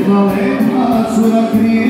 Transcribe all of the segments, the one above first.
Jedno leta cura krije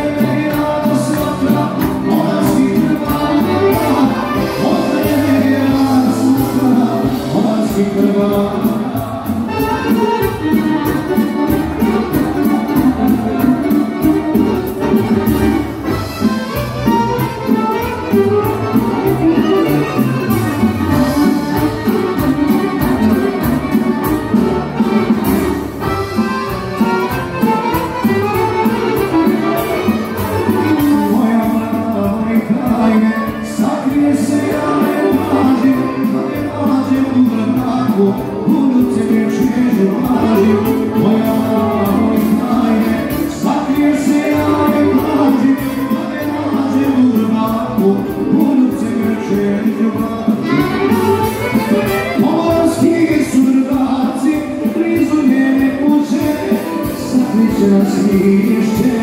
Смотрите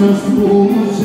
на нас, Боже,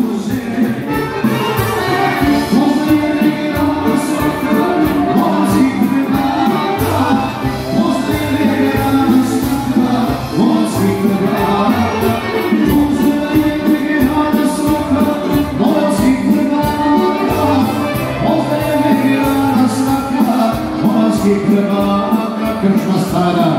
Всегда, как уж на старая